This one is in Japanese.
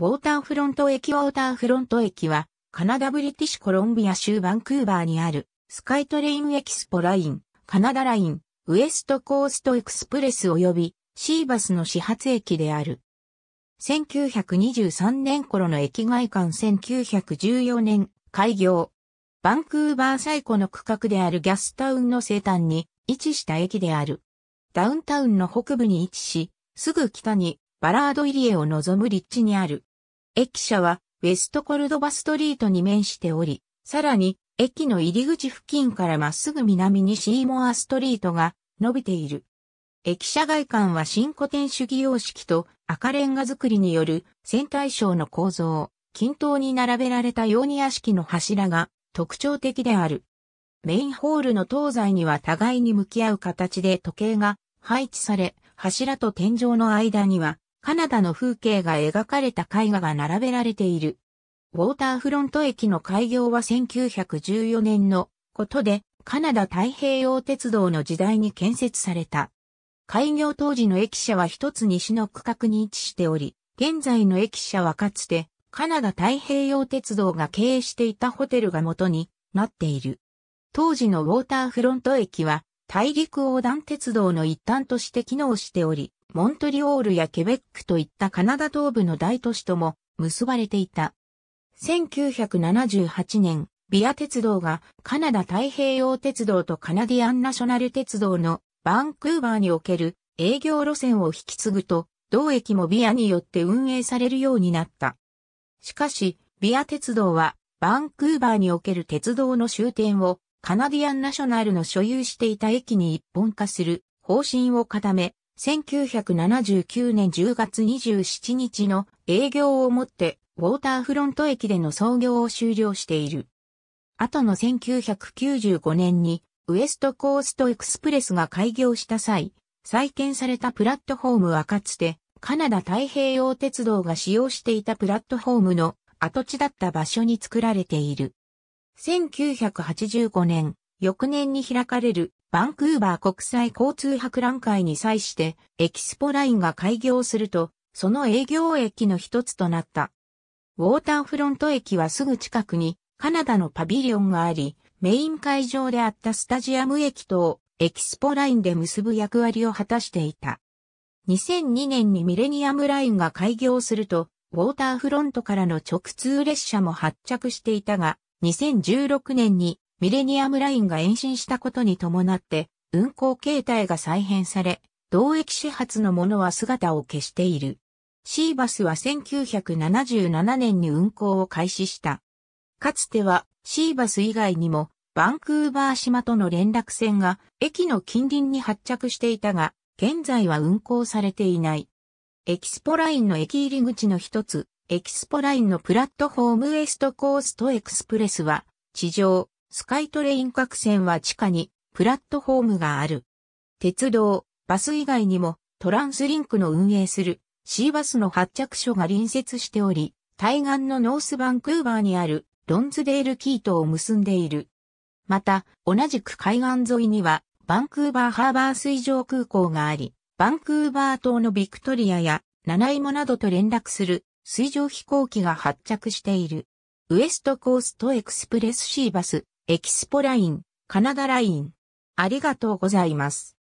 ウォーターフロント駅ウォーターフロント駅は、カナダブリティッシュコロンビア州バンクーバーにある、スカイトレインエキスポライン、カナダライン、ウエストコーストエクスプレス及びシーバスの始発駅である。1923年頃の駅外観1914年開業。バンクーバー最古の区画であるギャスタウンの西端に位置した駅である。ダウンタウンの北部に位置し、すぐ北にバラード入り江を望む立地にある。駅舎はウェストコルドバストリートに面しており、さらに駅の入り口付近からまっすぐ南にシーモアストリートが伸びている。駅舎外観は新古典主義様式と赤レンガ造りによる戦隊章の構造、均等に並べられたヨーニア式の柱が特徴的である。メインホールの東西には互いに向き合う形で時計が配置され、柱と天井の間にはカナダの風景が描かれた絵画が並べられている。ウォーターフロント駅の開業は1914年のことで、カナダ太平洋鉄道の時代に建設された。開業当時の駅舎は一つ西の区画に位置しており、現在の駅舎はかつてカナダ太平洋鉄道が経営していたホテルが元になっている。当時のウォーターフロント駅は大陸横断鉄道の一端として機能しており、モントリオールやケベックといったカナダ東部の大都市とも結ばれていた。1978年、ビア鉄道がカナダ太平洋鉄道とカナディアンナショナル鉄道のバンクーバーにおける営業路線を引き継ぐと、同駅もビアによって運営されるようになった。しかし、ビア鉄道はバンクーバーにおける鉄道の終点をカナディアンナショナルの所有していた駅に一本化する方針を固め、1979年10月27日の営業をもってウォーターフロント駅での操業を終了している。後の1995年にウエストコーストエクスプレスが開業した際、再建されたプラットフォームはかつてカナダ太平洋鉄道が使用していたプラットフォームの跡地だった場所に作られている。1985年、翌年に開かれるバンクーバー国際交通博覧会に際してエキスポラインが開業すると、その営業駅の一つとなった。ウォーターフロント駅はすぐ近くにカナダのパビリオンがあり、メイン会場であったスタジアム駅とエキスポラインで結ぶ役割を果たしていた。2002年にミレニアムラインが開業すると、ウォーターフロントからの直通列車も発着していたが、2016年にミレニアムラインが延伸したことに伴って、運行形態が再編され、同駅始発のものは姿を消している。シーバスは1977年に運行を開始した。かつてはシーバス以外にもバンクーバー島との連絡船が駅の近隣に発着していたが、現在は運行されていない。エキスポラインの駅入り口の一つ、エキスポラインのプラットフォームウエストコーストエクスプレスは、地上、スカイトレイン各線は地下にプラットフォームがある。鉄道、バス以外にもトランスリンクの運営するシーバスの発着所が隣接しており、対岸のノースバンクーバーにあるロンズデールキーとを結んでいる。また、同じく海岸沿いにはバンクーバーハーバー水上空港があり、バンクーバー島のビクトリアやナナイモなどと連絡する水上飛行機が発着している。ウエストコーストエクスプレスシーバス、エキスポライン、カナダライン。ありがとうございます。